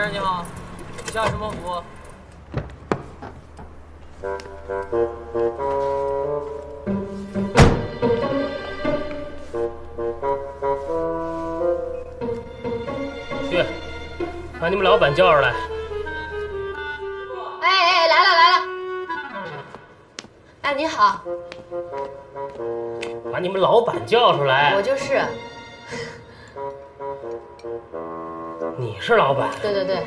先生你好，需要什么服务？去，把你们老板叫出来。哎哎，来了来了。哎，你好，把你们老板叫出来。我就是。是老板？对对对，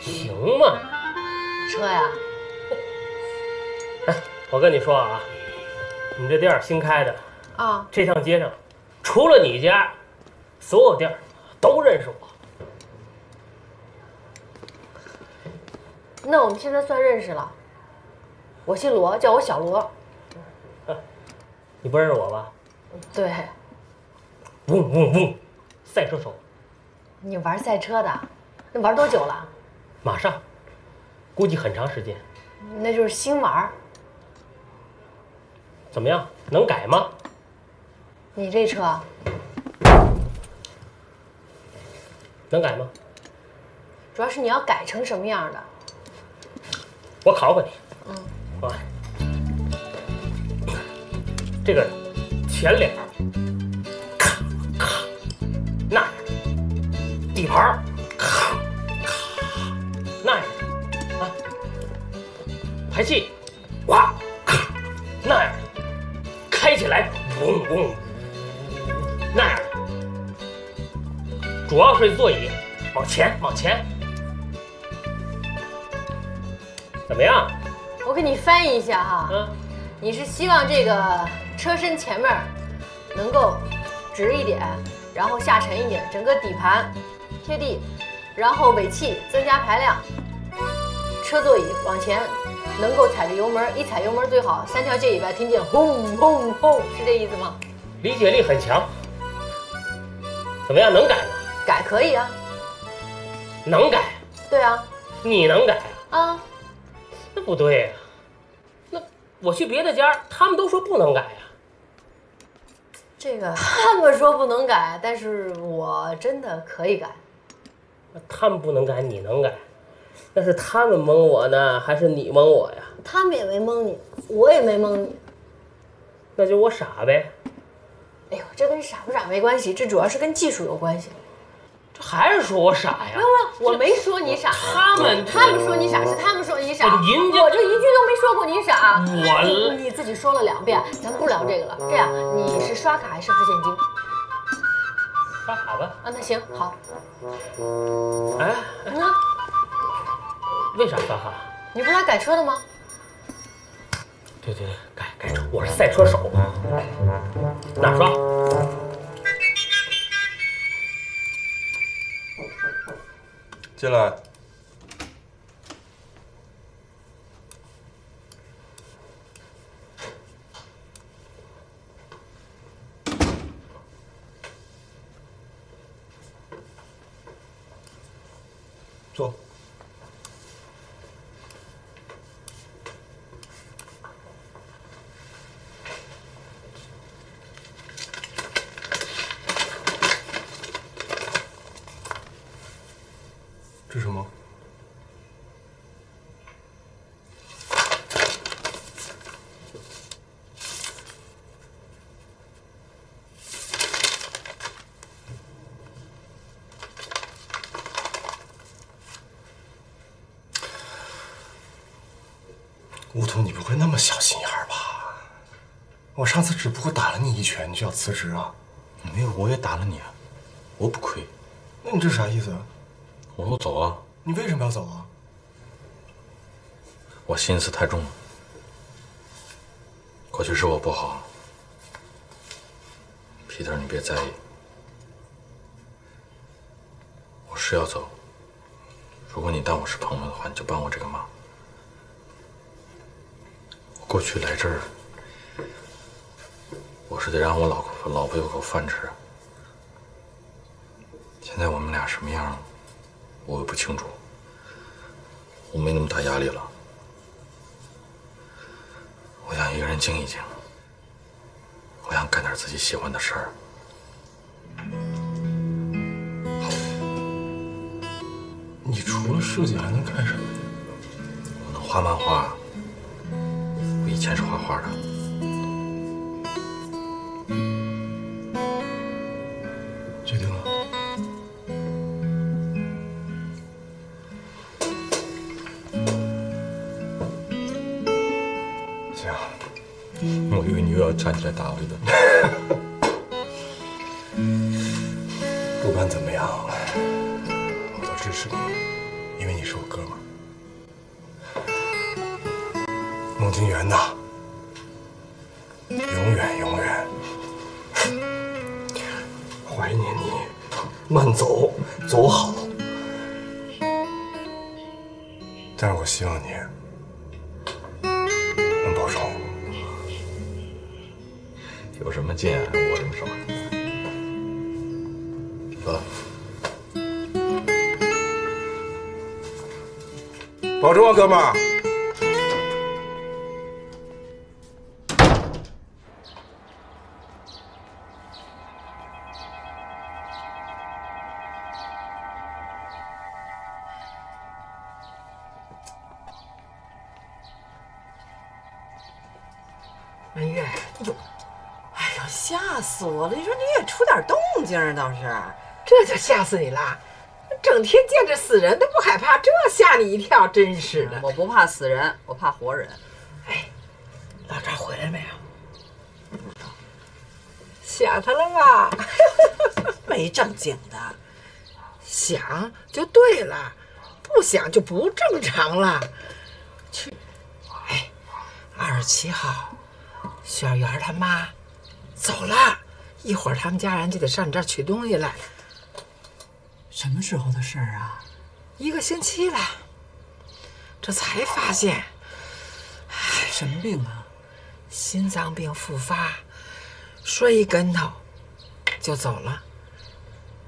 行吗？车呀，哎，我跟你说啊，你这店儿新开的，啊，这趟街上除了你家，所有店儿都认识我。那我们现在算认识了。我姓罗，叫我小罗。你不认识我吧？对，嗡嗡嗡，赛车手，你玩赛车的，那玩多久了？马上，估计很长时间。那就是新玩儿。怎么样？能改吗？你这车能改吗？主要是你要改成什么样的？我考考你。嗯，啊，这个前脸底盘儿咔咔那样啊，排气哇咔那样，开起来嗡嗡那样，主要是座椅往前往前，怎么样？我给你翻译一下哈。嗯。你是希望这个车身前面能够直一点，然后下沉一点，整个底盘贴地，然后尾气增加排量，车座椅往前能够踩着油门，一踩油门最好三条街以外听见轰轰轰，是这意思吗？理解力很强。怎么样？能改吗？改可以啊，能改。对啊，你能改啊？啊，那不对呀、那我去别的家，他们都说不能改呀、这个他们说不能改，但是我真的可以改。那他们不能改，你能改？那是他们蒙我呢，还是你蒙我呀？他们也没蒙你，我也没蒙你。那就我傻呗。哎呦，这跟傻不傻没关系，这主要是跟技术有关系。这还是说我傻呀？没有没有，我没说你傻，他们他们说你傻是他们说你傻，我就一句都没说过你傻。我你自己说了两遍，咱不聊这个了。这样，你是刷卡还是付现金？刷卡吧。啊，那行好。哎，那，为啥刷卡？你不是来改车的吗？对对对，改改车，我是赛车手。哪儿刷？进来。这是什么？吴桐，你不会那么小心眼儿吧？我上次只不过打了你一拳，你就要辞职啊？没有，我也打了你啊，我不亏。那你这啥意思？我要走啊！你为什么要走啊？我心思太重了。过去是我不好，Peter，你别在意。我是要走。如果你当我是朋友的话，你就帮我这个忙。我过去来这儿，我是得让我老婆老婆有口饭吃。现在我们俩什么样，我也不清楚。我没那么大压力了，我想一个人静一静。我想干点自己喜欢的事儿。你除了设计还能干什么呀？我能画漫画，我以前是画画的。站起来打我一顿。哥们儿。满月，哟，哎呦，吓死我了！你说你也出点动静儿倒是，这就吓死你了！整天见着死人都不害怕，这吓你一跳，真是的。我不怕死人，我怕活人。哎，老赵回来没有？想他了吧？没正经的，想就对了，不想就不正常了。去，哎，二十七号，小圆他妈走了，一会儿他们家人就得上你这儿取东西来。什么时候的事儿啊？一个星期了，这才发现什么病啊？心脏病复发，摔一跟头就走了。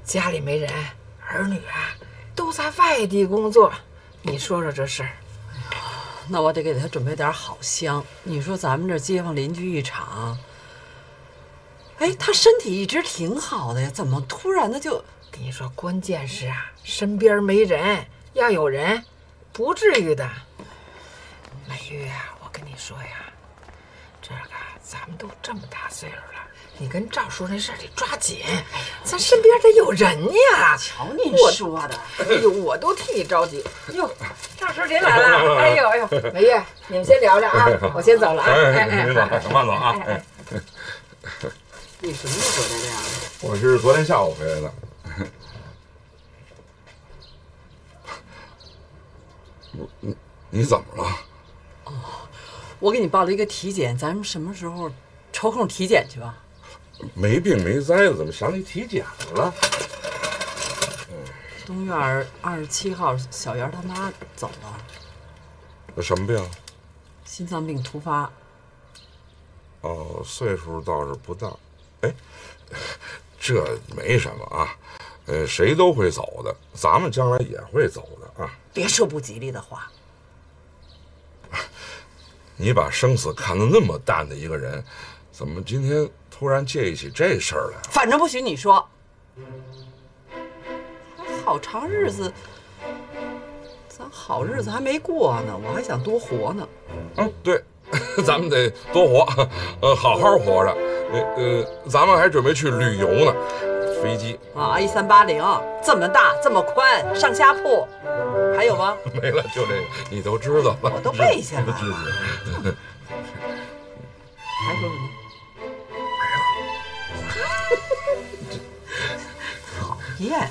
家里没人，儿女啊都在外地工作，你说说这事儿。那我得给他准备点好香。你说咱们这街坊邻居一场，哎，他身体一直挺好的呀，怎么突然的就……跟你说，关键是啊，身边没人，要有人，不至于的。美玉啊，我跟你说呀，这个咱们都这么大岁数了，你跟赵叔那事儿得抓紧，咱身边得有人呀。瞧您说的，哎呦，我都替你着急。哟，赵叔您来了，哎呦哎呦，美玉，你们先聊着啊，我先走了啊。哎哎，您走，慢走啊。哎你什么时候回来的呀？我是昨天下午回来的。我你你怎么了？哦我给你报了一个体检，咱们什么时候抽空体检去吧？没病没灾的，怎么想起体检来了？东院二十七号，小袁他妈走了，那什么病？心脏病突发。哦，岁数倒是不大。哎，这没什么啊，呃，谁都会走的，咱们将来也会走的啊。别说不吉利的话。你把生死看得那么淡的一个人，怎么今天突然介意起这事儿来了？反正不许你说。还好长日子，咱好日子还没过呢，我还想多活呢。嗯，对，咱们得多活，呃，好好活着。呃呃，咱们还准备去旅游呢，飞机啊，一三八零这么大这么宽，上下铺，还有吗？没了，就这个，你都知道了，我都背下来了。还说什么？讨厌。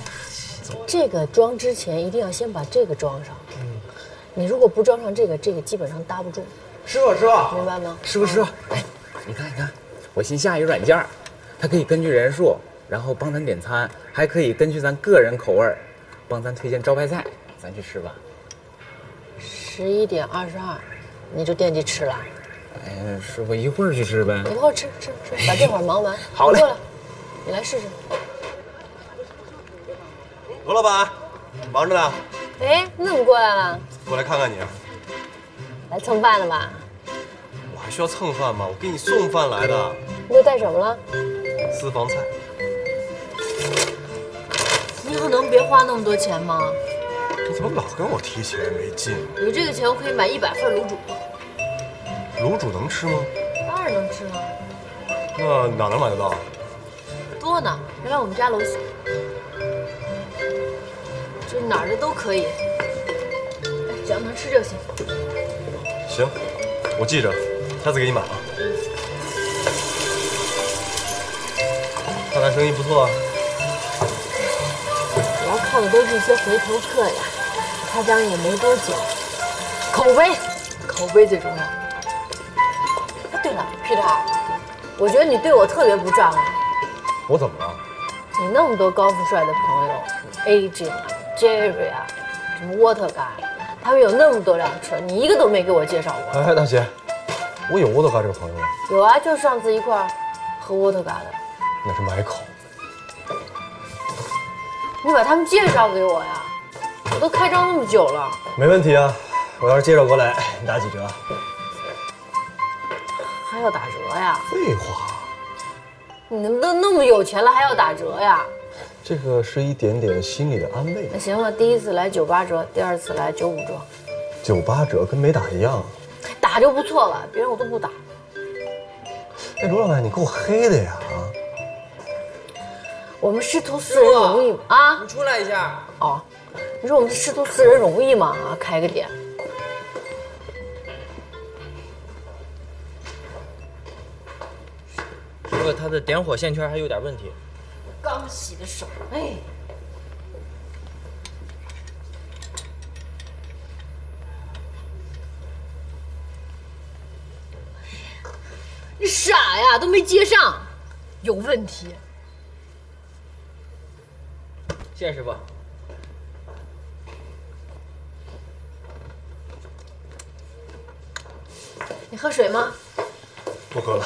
这个装之前一定要先把这个装上。嗯你如果不装上这个，这个基本上搭不住，师傅，师傅，明白吗？师傅，师傅，哎，你看，你看，我新下一个软件，它可以根据人数，然后帮咱点餐，还可以根据咱个人口味儿，帮咱推荐招牌菜，咱去吃吧。十一点二十二，你就惦记吃了？哎，师傅一会儿去吃呗。一会儿吃吃吃，把这会儿忙完。好嘞你过来，你来试试。罗老板，忙着呢，哎，你怎么过来了？过来看看你。来蹭饭了吧？我还需要蹭饭吗？我给你送饭来的，你又带什么了？私房菜。你可能别花那么多钱吗？你怎么老跟我提钱没劲？有这个钱，我可以买一百份卤煮。卤煮能吃吗？当然能吃了，那哪能买得到？多呢。原来我们家楼下，这哪儿的都可以。哎，只要能吃就行。行，我记着，下次给你买啊。看来生意不错啊。靠的都是一些回头客呀，开张也没多久，口碑，口碑最重要。哎，对了，Peter，我觉得你对我特别不仗义。我怎么了？你那么多高富帅的朋友，什么 AJ 啊、Jerry 啊，什么沃特嘎，他们有那么多辆车，你一个都没给我介绍过。哎，大姐，我有沃特嘎这个朋友吗？有啊，就是上次一块儿喝沃特嘎的，那是买口。你把他们介绍给我呀！我都开张那么久了，没问题啊，我要是介绍过来，你打几折？还要打折呀？废话，你们都那么有钱了，还要打折呀？这个是一点点心理的安慰那。行了，第一次来九八折，第二次来九五折，九八折跟没打一样。打就不错了，别人我都不打。哎，罗老板，你够黑的呀！啊，我们师徒四人容易吗？啊？你出来一下。哦，你说我们师徒四人容易吗？啊，开个店。师傅，他的点火线圈还有点问题。刚洗的手，哎。你傻呀，都没接上，有问题。谢谢师傅。你喝水吗？不喝了。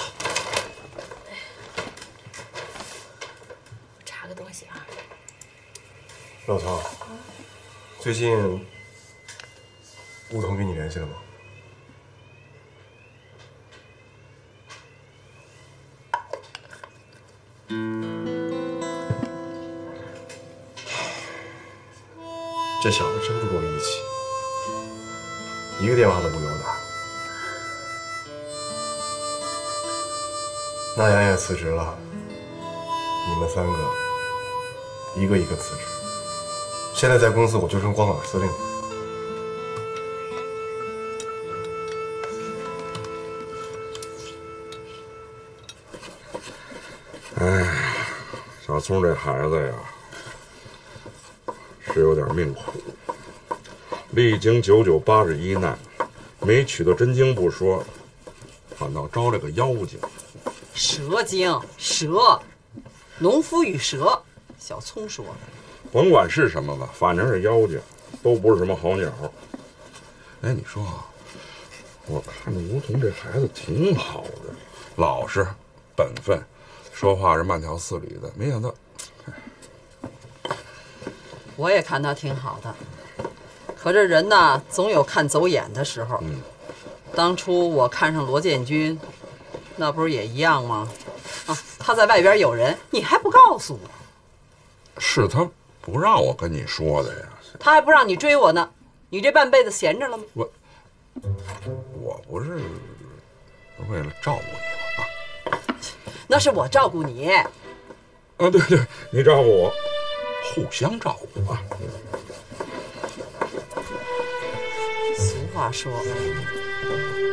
我查个东西啊。老曹，最近吴桐跟你联系了吗？这小子真不够义气，一个电话都不给我打。那阳也辞职了，你们三个一个一个辞职。现在在公司我就剩光杆司令了。哎小聪这孩子呀，是有点命苦。历经九九八十一难，没取到真经不说，反倒招了个妖精。蛇精蛇，农夫与蛇，小聪说的。甭管是什么吧，反正是妖精，都不是什么好鸟。哎，你说啊，我看着吴桐这孩子挺好的，老实、本分，说话是慢条斯理的。没想到，我也看他挺好的，可这人呐，总有看走眼的时候。嗯当初我看上罗建军，那不是也一样吗？啊，他在外边有人，你还不告诉我，是他不让我跟你说的呀。他还不让你追我呢，你这半辈子闲着了吗？我我不是为了照顾你吗？啊那是我照顾你，啊，对对，你照顾我，互相照顾啊。俗话说，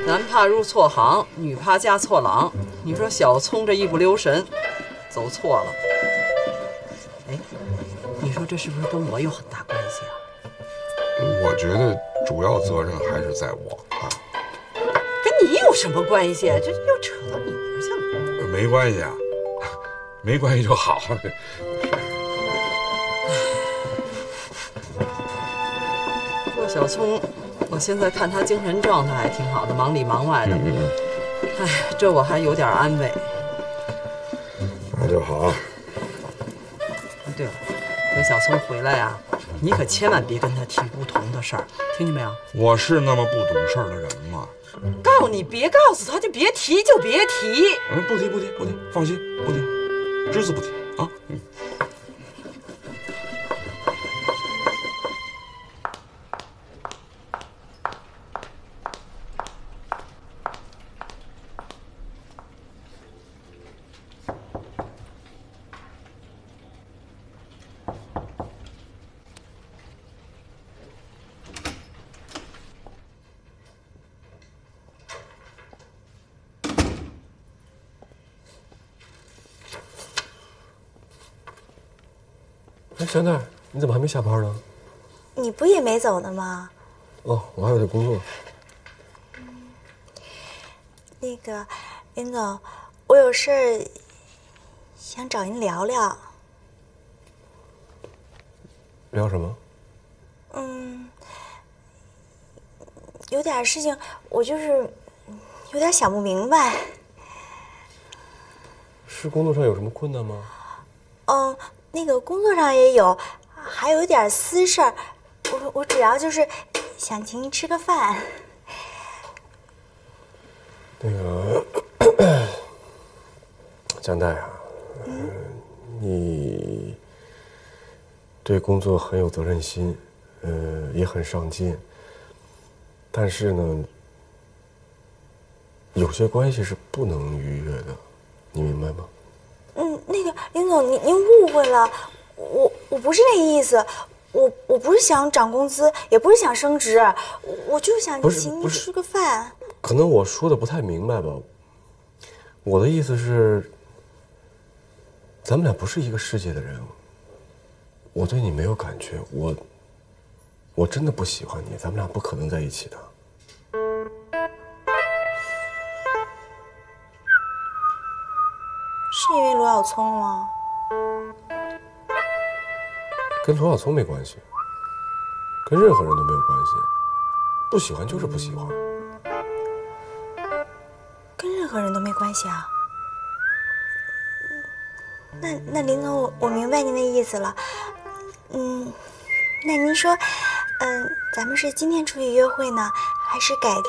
男怕入错行，女怕嫁错郎。你说小聪这一不留神，走错了，哎，你说这是不是跟我有很大关系啊？我觉得主要责任还是在我啊，跟你有什么关系？这又扯到你那儿去了。没关系啊，没关系就好。小聪，我现在看他精神状态还挺好的，忙里忙外的。哎，这我还有点安慰。那就好。对了，等小聪回来呀、你可千万别跟他提不同的事儿，听见没有？我是那么不懂事儿的人吗？告诉你别告诉他，就别提，就别提。嗯，不提不提不提，放心不提，只字不提啊。嗯。哎，香奈，你怎么还没下班呢？你不也没走呢吗？哦，我还有点工作。那个林总，我有事儿想找您聊聊。聊什么？嗯，有点事情，我就是有点想不明白。是工作上有什么困难吗？嗯，那个工作上也有，还有一点私事儿。我我主要就是想请你吃个饭。那个，江代啊，嗯，你对工作很有责任心，呃，也很上进。但是呢，有些关系是不能逾越的，你明白吗？您您误会了，我我不是那意思，我我不是想涨工资，也不是想升职，我我就想请您吃个饭。可能我说的不太明白吧。我的意思是，咱们俩不是一个世界的人。我对你没有感觉，我我真的不喜欢你，咱们俩不可能在一起的。是因为罗小聪吗？跟罗小聪没关系，跟任何人都没有关系。不喜欢就是不喜欢。跟任何人都没关系啊。那那林总，我我明白您的意思了。嗯，那您说，嗯，咱们是今天出去约会呢，还是改天？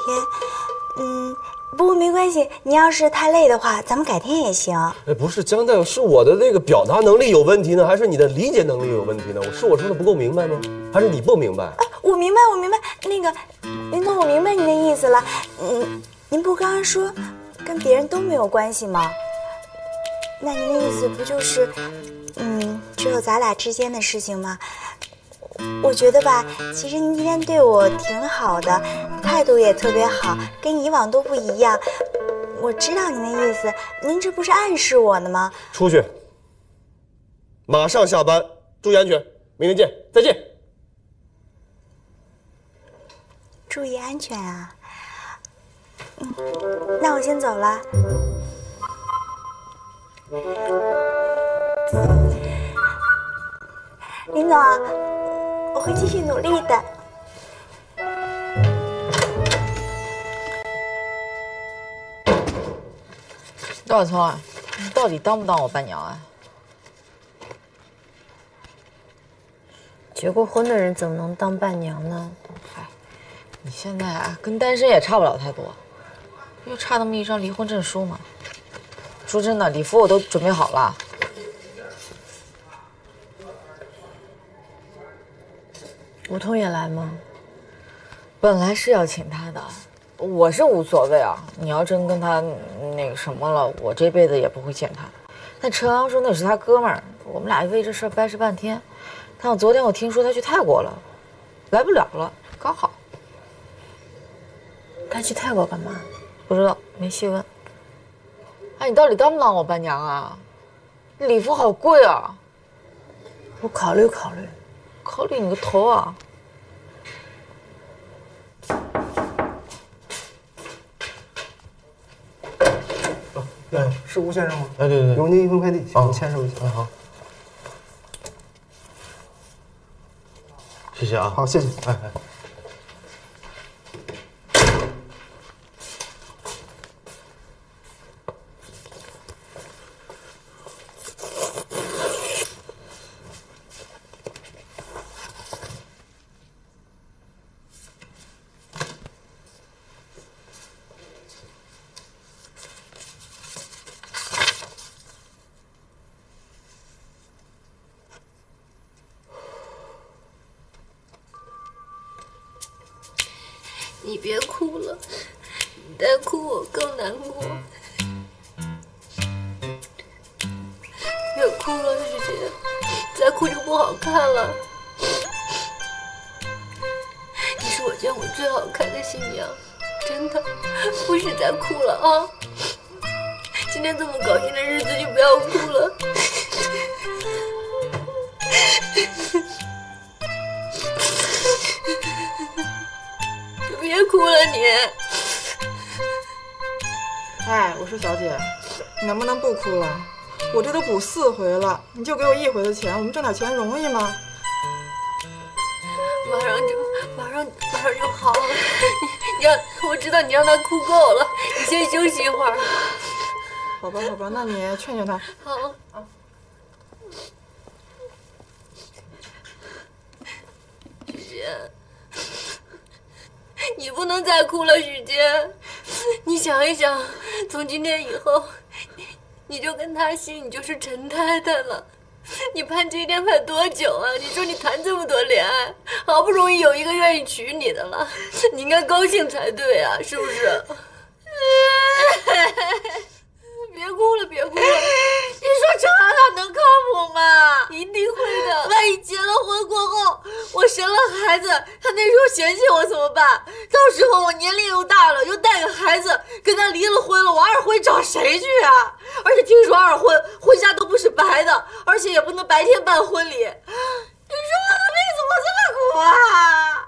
嗯，不过没关系，你要是太累的话，咱们改天也行。哎，不是江大夫，是我的那个表达能力有问题呢，还是你的理解能力有问题呢？我是我说的不够明白吗？还是你不明白？我明白，我明白。那个林总，我明白您的意思了。嗯，您不刚刚说跟别人都没有关系吗？那您的意思不就是，嗯，只有咱俩之间的事情吗？我觉得吧，其实您今天对我挺好的，态度也特别好，跟以往都不一样。我知道您的意思，您这不是暗示我呢吗？出去，马上下班，注意安全，明天见，再见。注意安全啊。嗯，那我先走了。林总，我会继续努力的。赵小聪啊，你到底当不当我伴娘啊？结过婚的人怎么能当伴娘呢？嗨你现在啊，跟单身也差不了太多，就差那么一张离婚证书嘛。说真的，礼服我都准备好了。吴桐也来吗？本来是要请他的，我是无所谓啊。你要真跟他那个什么了，我这辈子也不会见他。但陈昂说那是他哥们儿，我们俩为这事儿掰扯半天。但我昨天我听说他去泰国了，来不了了，刚好。他去泰国干嘛？不知道，没细问。哎，你到底当不当我伴娘啊？礼服好贵啊！我考虑考虑。考虑你个头啊！对，是吴先生吗？哎，对对对，有您一份快递，请您签收一下。哎，好，谢谢啊。好，谢谢。哎哎，你别哭了，你再哭我更难过。别哭了，师姐，再哭就不好看了。你是我见过最好看的新娘，真的，不许再哭了啊！今天这么高兴的日子，就不要哭了。了你。哎，我说小姐，你能不能不哭了？我这都补四回了，你就给我一回的钱，我们挣点钱容易吗？马上就马上马上就好了，你你让我知道你让他哭够了，你先休息一会儿。好吧，好吧，那你劝劝他。好。许仙，你不能再哭了，许仙。你想一想，从今天以后，你就跟他姓，你就是陈太太了。你盼这一天盼多久啊？你说你谈这么多恋爱，好不容易有一个愿意娶你的了，你应该高兴才对啊，是不是？别哭了，别哭了！你说陈阿他能靠谱吗？一定会的。万一结了婚过后，我生了孩子，他那时候嫌弃我怎么办？到时候我年龄又大了，又带个孩子，跟他离了婚了，我二婚找谁去啊？而且听说二婚婚纱都不是白的，而且也不能白天办婚礼。你说我的命怎么这么苦啊？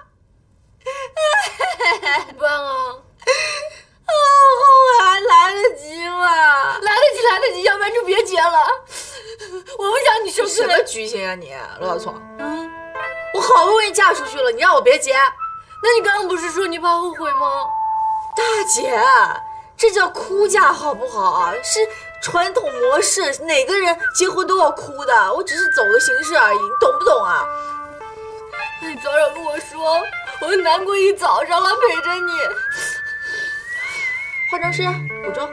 怎么办啊？啊，后悔还来得及吗？来得及，来得及，要不然就别结了。我不想你受什么居心啊你，罗小聪？嗯，我好不容易嫁出去了，你让我别结？那你刚刚不是说你怕后悔吗？大姐，这叫哭嫁好不好啊？是传统模式，哪个人结婚都要哭的。我只是走个形式而已，你懂不懂啊？那你早点跟我说，我难过一早上了，陪着你。化妆师，补妆。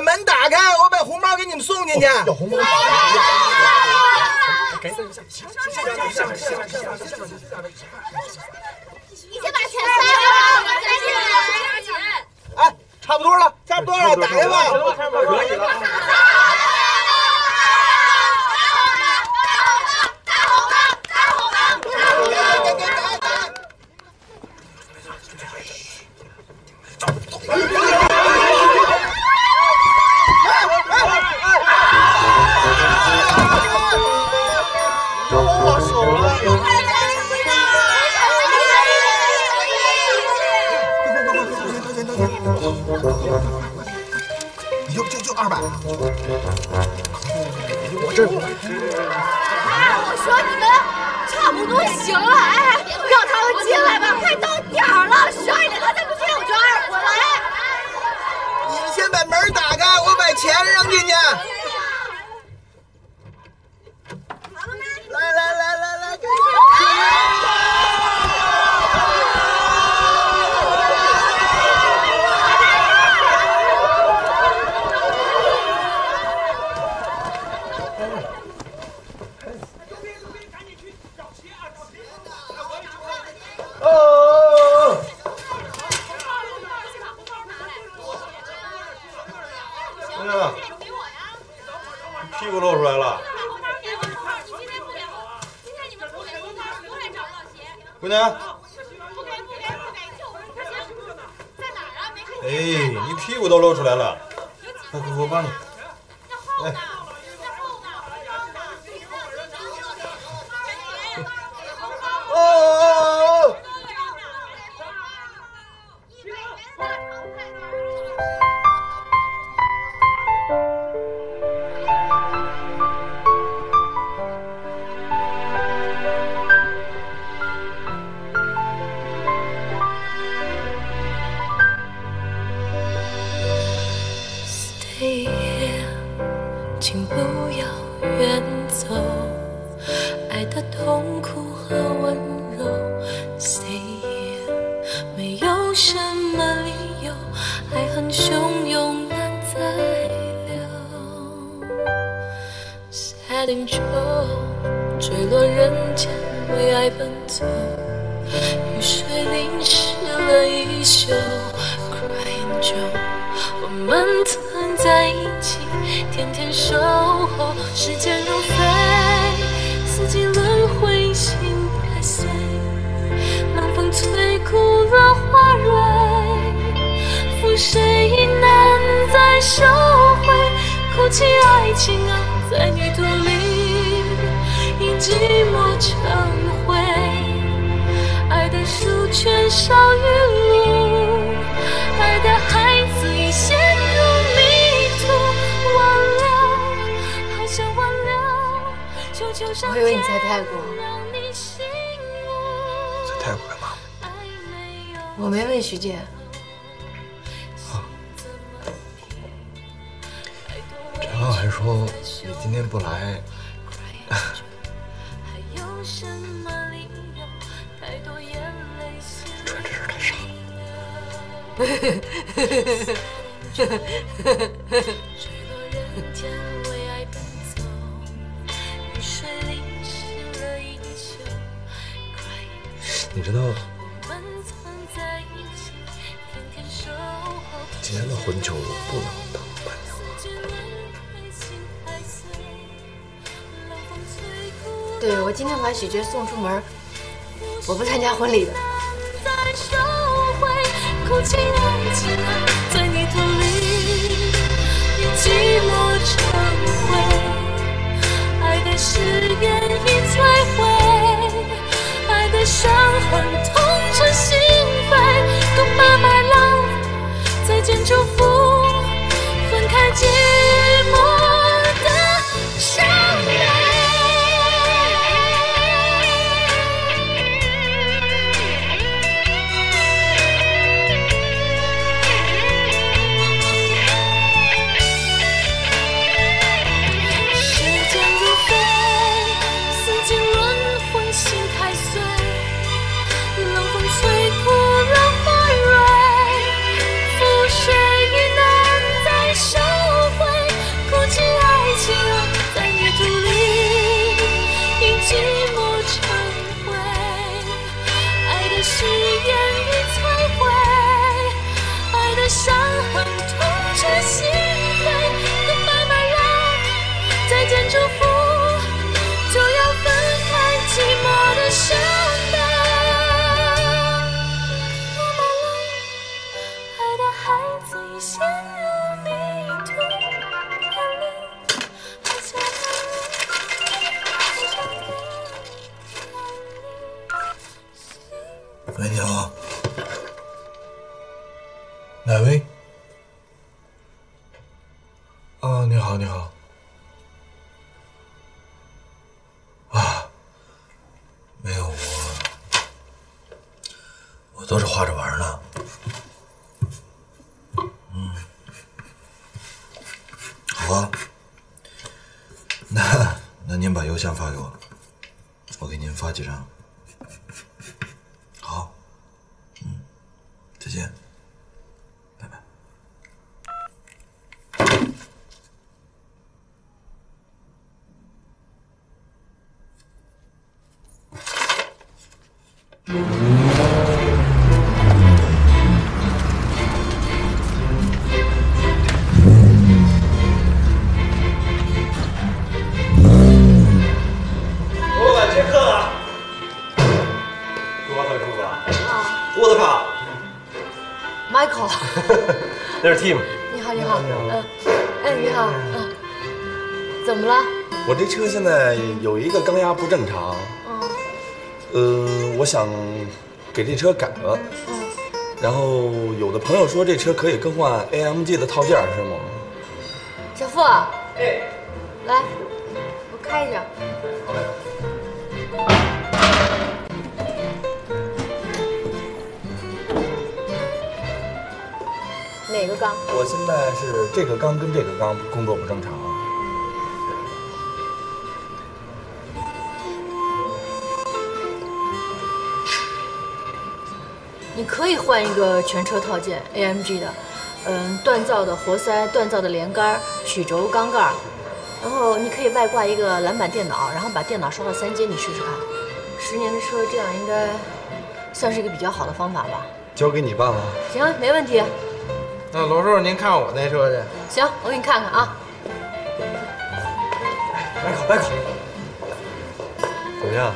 把门打开，我把红包给你们送进去。有红包。赶紧下下下下下下下下下。你先把钱塞了，我再进来拿钱。哎，差不多了，差不多了，打开吧。可以了。二百，我这五百。我说你们差不多行了，哎，让他们进来吧，快到点儿了，十二点他再不进来我就二婚了，哎。你们先把门打开，我把钱扔进去。爱恨汹涌，难再留。Setting 中，坠落人间，为爱奔走，雨水淋湿了衣袖，Crying 中。我们曾在一起，天天守候，时间如飞，哭泣爱情啊，在泥土里，因寂寞成灰，爱的树全烧于路，爱的孩子已陷入迷途，挽留，好想挽留，求求上我以为你天在泰国，让你醒在泰国干嘛？我没问徐姐。说你今天不来，有什么理由？太多眼泪陷穿这身太傻坠落人间，为爱奔走，雨水淋湿了衣袖。你知道我们曾在一起，天天守候。今年的婚酒不能当伴娘了。对，我今天把许杰送出门，我不参加婚礼的。再收回，哭泣爱情啊，在泥土里，因寂寞成灰，爱的誓言已摧毁，爱的伤痕痛彻心扉。Goodbye my love，再见祝福，分开寂想法。车现在有一个缸压不正常，嗯，呃，我想给这车改了。嗯然后有的朋友说这车可以更换 AMG 的套件，是吗？小付，哎，来，我开一下。好嘞哪个缸？我现在是这个缸跟这个缸工作不正常。你可以换一个全车套件 AMG 的，嗯，锻造的活塞、锻造的连杆、曲轴缸盖，然后你可以外挂一个篮板电脑，然后把电脑刷到三阶，你试试看。十年的车，这样应该算是一个比较好的方法吧？交给你办了。行，没问题。那罗叔，您看我那车去。行，我给你看看啊。来口，来口。怎么样？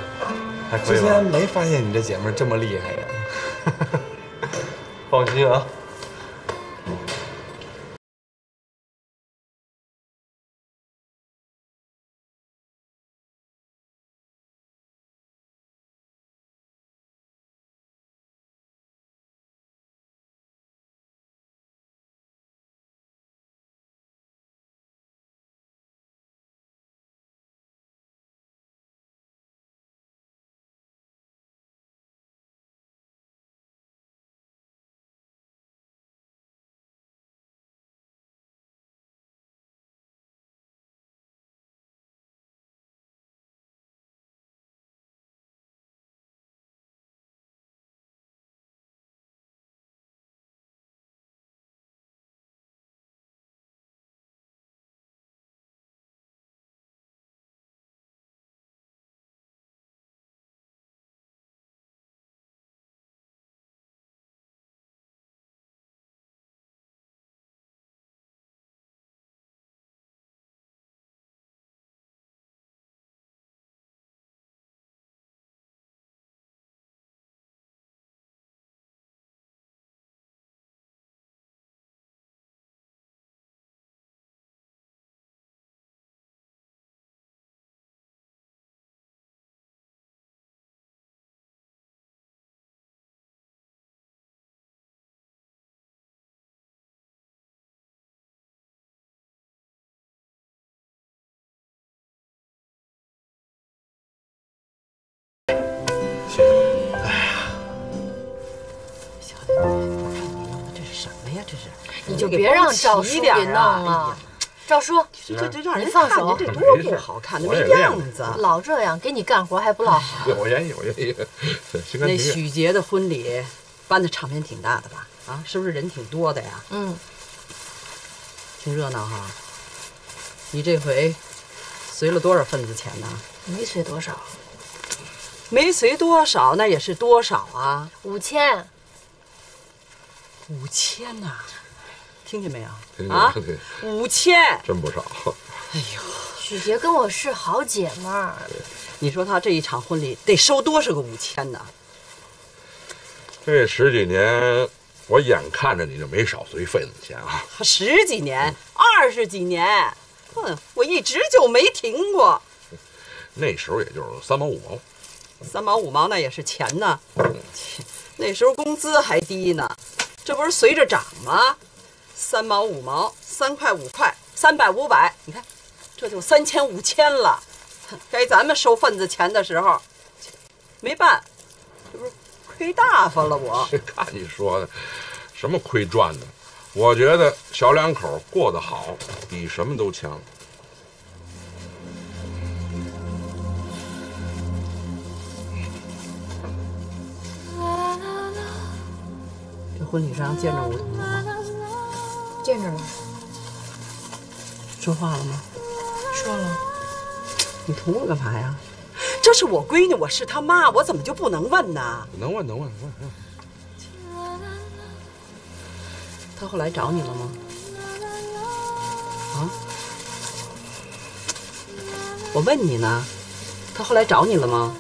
还可之以吧？前没发现你这姐们这么厉害呀。放心啊。这是，你就别让赵叔给弄了。赵叔，这这这让人放手，这多不好看，那没样子。老这样给你干活还不落好。我愿意，我愿意，那。许杰的婚礼办的场面挺大的吧？啊，是不是人挺多的呀？嗯，挺热闹哈。你这回随了多少份子钱呢？没随多少，没随多少，那也是多少啊？五千。五千呐、听见没有？听见啊，五千！真不少。哎呦许杰跟我是好姐们儿，你说他这一场婚礼得收多少个五千呢？这十几年，我眼看着你就没少随份子钱啊。十几年、二十几年，哼，我一直就没停过。那时候也就是三毛五毛，三毛五毛那也是钱呢，那时候工资还低呢，这不是随着涨吗？三毛五毛，三块五块，三百五百，你看，这就三千五千了。该咱们收份子钱的时候，切没办，这不是亏大发了我。看你说的，什么亏赚的？我觉得小两口过得好，比什么都强。婚礼上见着梧桐了吗？见着了，说话了吗？说了。你捅我干嘛呀？这是我闺女，我是她妈，我怎么就不能问呢？能问能问问问。她后来找你了吗？啊？我问你呢，她后来找你了吗？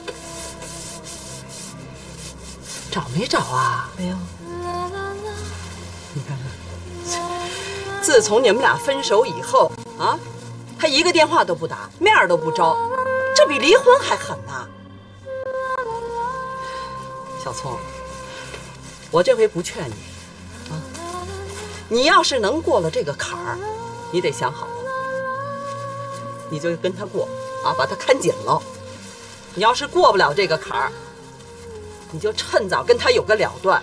找没找啊？没有。自从你们俩分手以后啊，他一个电话都不打，面儿都不招，这比离婚还狠呐！小聪，我这回不劝你啊，你要是能过了这个坎儿，你得想好了，你就跟他过啊，把他看紧了。你要是过不了这个坎儿，你就趁早跟他有个了断。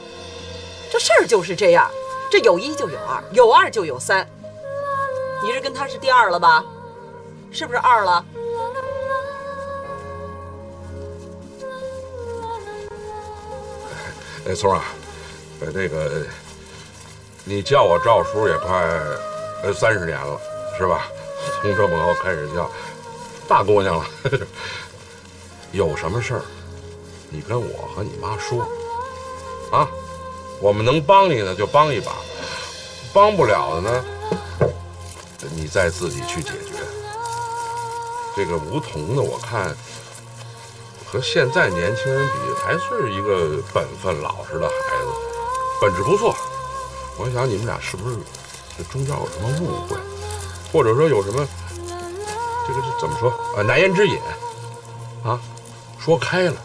这事儿就是这样，这有一就有二，有二就有三。你是跟他是第二了吧？是不是二了？哎，聪啊，呃，那个，你叫我赵叔也快呃三十年了，是吧？从这么高开始叫大姑娘了。有什么事儿，你跟我和你妈说，啊，我们能帮你的就帮一把，帮不了的呢，你再自己去解决。这个梧桐呢，我看和现在年轻人比，还是一个本分老实的孩子，本质不错。我想你们俩是不是这中间有什么误会，或者说有什么这个这怎么说啊难言之隐啊？说开了，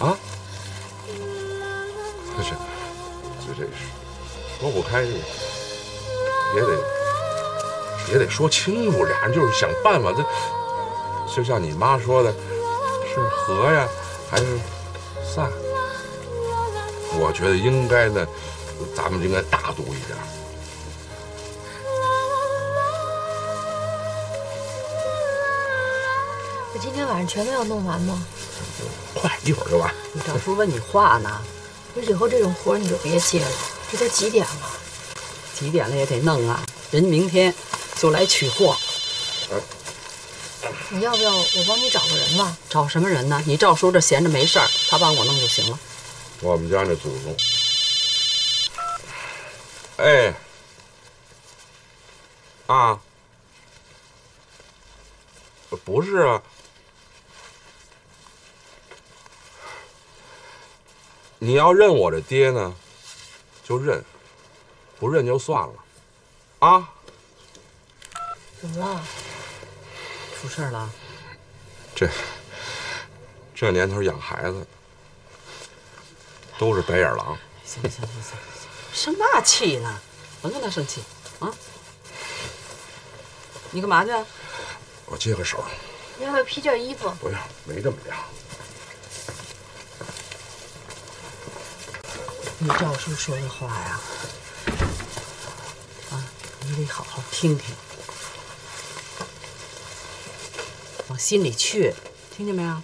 啊，这是说不开，也得也得说清楚。俩人就是想办法，这就像你妈说的，是和呀，还是散？我觉得应该呢，咱们应该大度一点。我今天晚上全都要弄完吗？快，一会儿就完。你赵叔问你话呢。那以后这种活你就别接了。这都几点了？几点了也得弄啊！人明天就来取货。你要不要我帮你找个人吧？找什么人呢？你赵叔这闲着没事儿，他帮我弄就行了。我们家那祖宗。哎。啊。不是啊。你要认我这爹呢，就认；不认就算了，啊？怎么了？出事了？这这年头养孩子都是白眼狼。行行行行，生嘛气呢？甭跟他生气啊！你干嘛去？我接个手。你要不要披件衣服？不用，没这么凉。你赵叔说的话呀，啊，你得好好听听，往心里去，听见没有？